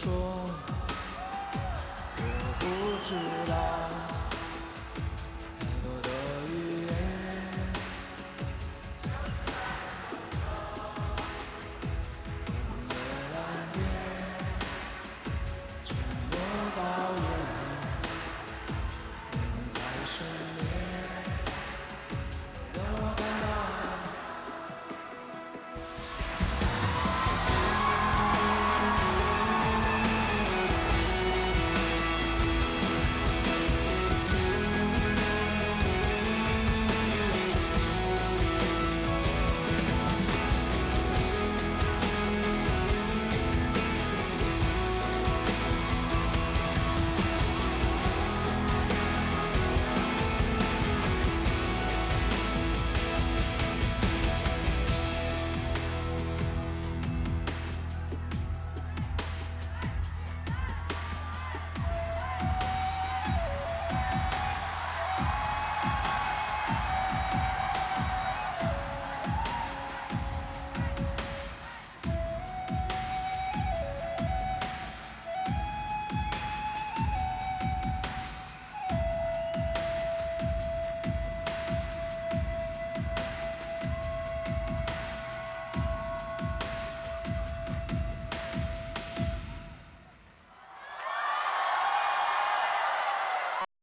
说我不知道。